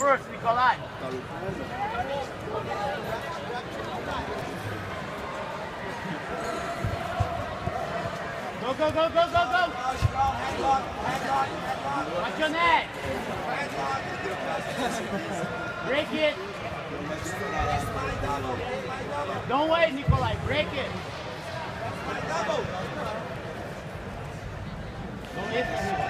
first. Go, go, go, go, go, go. Watch your neck. Break it. Don't wait, Nikolai. Break it. Don't it.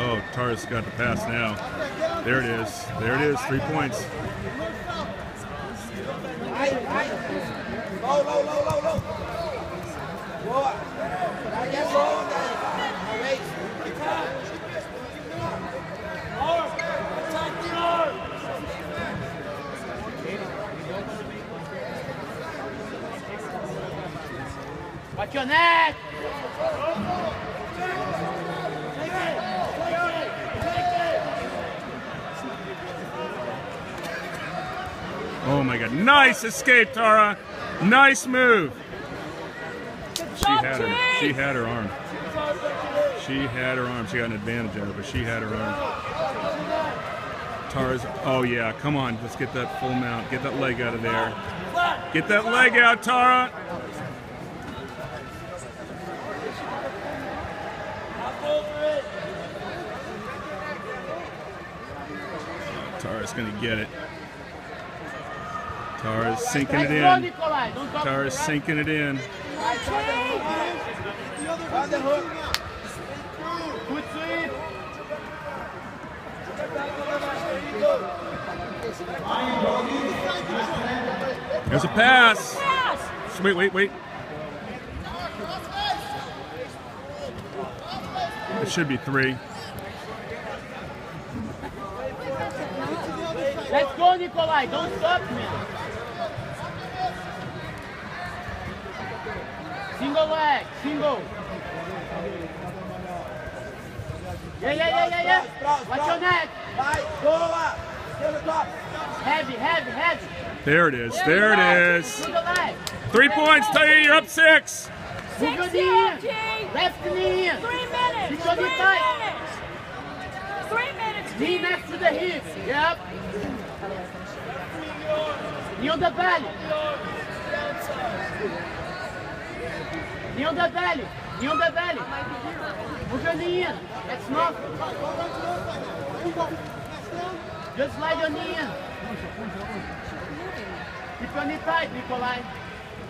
Oh, Tara's got the pass now. There it is. There it is. Three points. Low, low, low. Watch your neck. Oh my God! Nice escape, Tara. Nice move. She had her. She had her arm. She had her arm. She got an advantage of it, but she had her arm. Tara's. Oh yeah! Come on, let's get that full mount. Get that leg out of there. Get that leg out, Tara. Tara's gonna get it. Tara's sinking it in. Tara's sinking it in. There's a pass. Wait, wait, wait. It should be three. Let's go, Nikolai. Don't stop me. Single leg. Single. Yeah, yeah, yeah, yeah, yeah. Watch your neck. Vai, boa. Heavy, heavy, heavy. There it is. There it is. Through the leg. Three points, Tara. You're up six. Move your Six knee in. Left knee in. Three minutes. Keep your knee Three tight. minutes. Three minutes. Knee next to the hip. Yep. Knee on the belly. On the belly. On the belly. Move your knee in. That's nothing. Just slide your knee in. Keep your knee tight, Nikolai.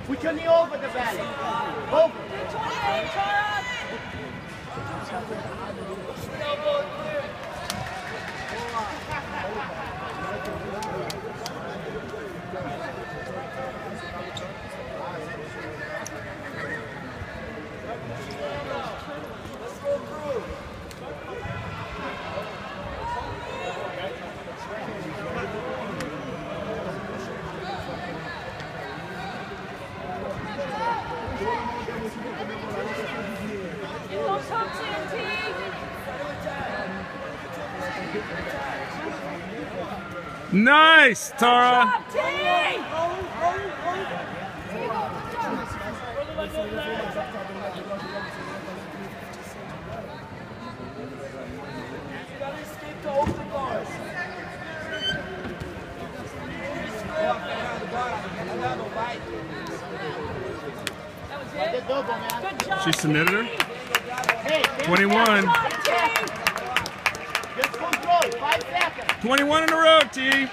Put your knee over the belly. Over. 28, Tara. Get those hooks in, T. Nice, Tara. Up, T. Gotta escape to open bars. Boa, Fernando, bora. Fernando, vai. That was The it. Double, Tara. Good job. She submitted her. 21. Good job, T. Just control. Five seconds. 21 in a row, T.